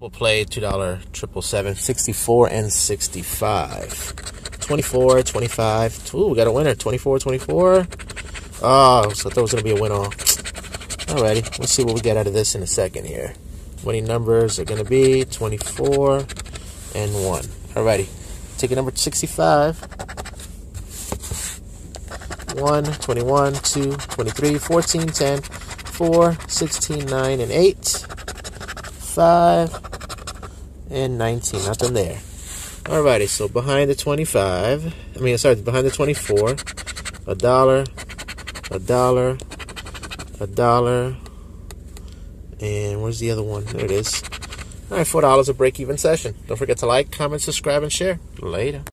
We'll play $2 triple seven, 64 and 65. 24, 25. Ooh, we got a winner. 24, 24. Oh, so I thought it was going to be a win all. Alrighty, let's see what we get out of this in a second here. Winning numbers are going to be 24 and 1. Alrighty, ticket number 65. 1, 21, 2, 23, 14, 10, 4, 16, 9, and 8. 5, and 19. Nothing there. Alrighty, so behind the 25, I mean, sorry, behind the 24, a dollar, a dollar, a dollar, and where's the other one? There it is. All right, $4 a break even session. Don't forget to like, comment, subscribe, and share. Later.